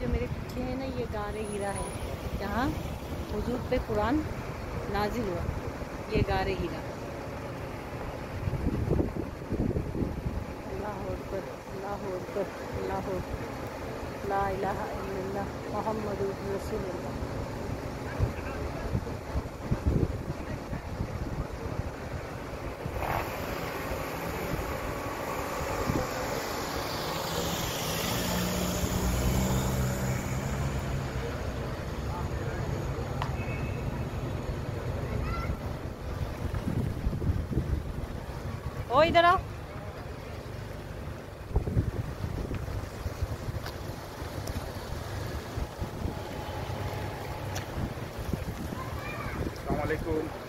जो मेरे पीछे है ना, ये गारे हीरा है। जहाँ हजूर पे कुरान नाजिल हुआ। ये गारे हीरा। अल्लाह ला इलाहा इल्लल्लाह रसूल Oi, Dara. Assalamualaikum.